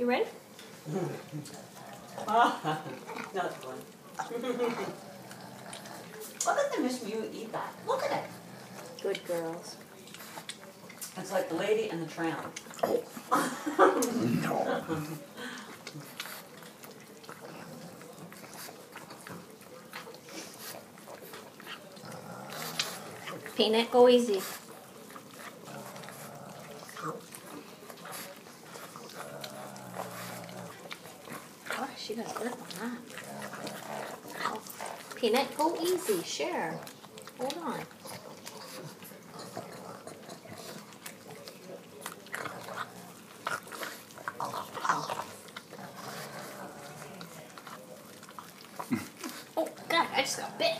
You ready? Ah, Not fun. Look at the Missmew eat that. Look at it. Good girls. It's like the lady and the tramp. No. Peanut, go easy. You got a grip on that. Ow. Peanut, go easy. Share. Hold on. Oh, God, I just got bit.